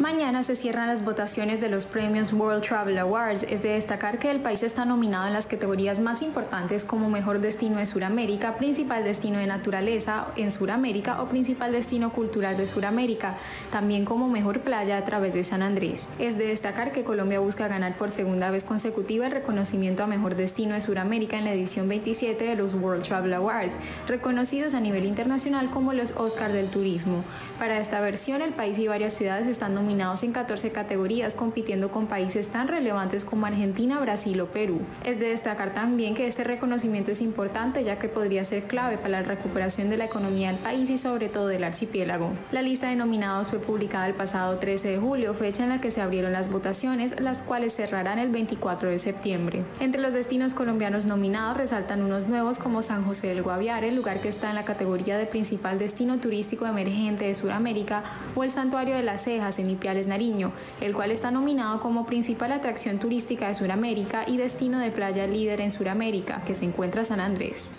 Mañana se cierran las votaciones de los premios World Travel Awards. Es de destacar que el país está nominado en las categorías más importantes como Mejor Destino de Suramérica, Principal Destino de Naturaleza en Suramérica o Principal Destino Cultural de Suramérica, también como Mejor Playa a través de San Andrés. Es de destacar que Colombia busca ganar por segunda vez consecutiva el reconocimiento a Mejor Destino de Suramérica en la edición 27 de los World Travel Awards, reconocidos a nivel internacional como los Oscar del Turismo. Para esta versión, el país y varias ciudades están nominados nominados en 14 categorías, compitiendo con países tan relevantes como Argentina, Brasil o Perú. Es de destacar también que este reconocimiento es importante ya que podría ser clave para la recuperación de la economía del país y sobre todo del archipiélago. La lista de nominados fue publicada el pasado 13 de julio, fecha en la que se abrieron las votaciones, las cuales cerrarán el 24 de septiembre. Entre los destinos colombianos nominados resaltan unos nuevos como San José del Guaviare, lugar que está en la categoría de principal destino turístico emergente de Sudamérica, o el Santuario de las Cejas en Piales Nariño, el cual está nominado como principal atracción turística de Sudamérica y destino de playa líder en Sudamérica, que se encuentra San Andrés.